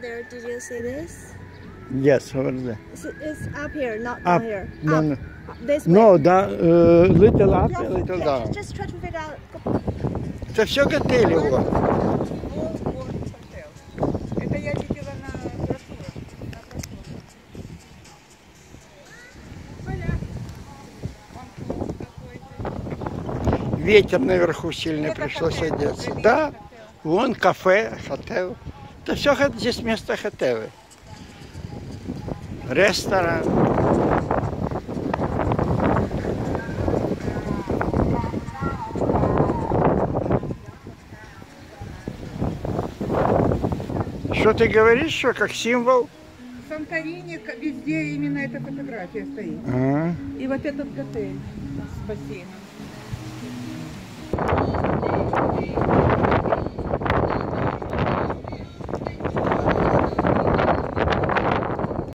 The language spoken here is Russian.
there? Did you see this? Yes, over there. It's, it's up here, not Up. down here. No, up. no. This way. No, да, uh, little up, Yeah, little yeah, down. Just try to figure out. Це все готелі у вас. Ветер наверху сильный, пришлось одеться. Да, вон кафе, хотел. Это все здесь место хотелы. Ресторан. Что ты говоришь, что как символ? В Санторини везде именно эта фотография стоит. А, И вот этот готель с бассейном.